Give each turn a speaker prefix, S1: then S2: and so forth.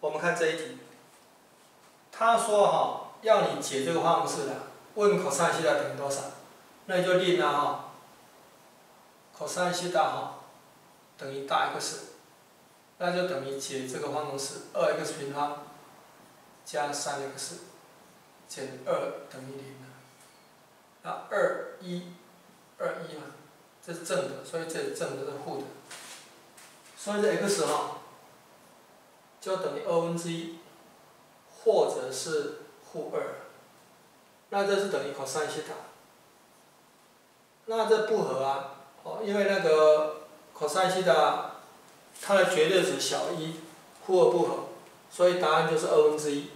S1: 我们看这一题，他说哈，要你解这个方程式的，问 cos 西塔等于多少？那你就令啊哈，cos 西塔哈等于大 X，那就等于解这个方程式二 x 平方加三 x 减二等于零那二一二一嘛，这是正的，所以这是正的，这是负的，所以这 x 哈就等于二分之一，或者是负二，那这是等于 cos 西塔。那这不合啊，哦，因为那个 cos 西塔它的绝对值小一，负二不合，所以答案就是二分之一。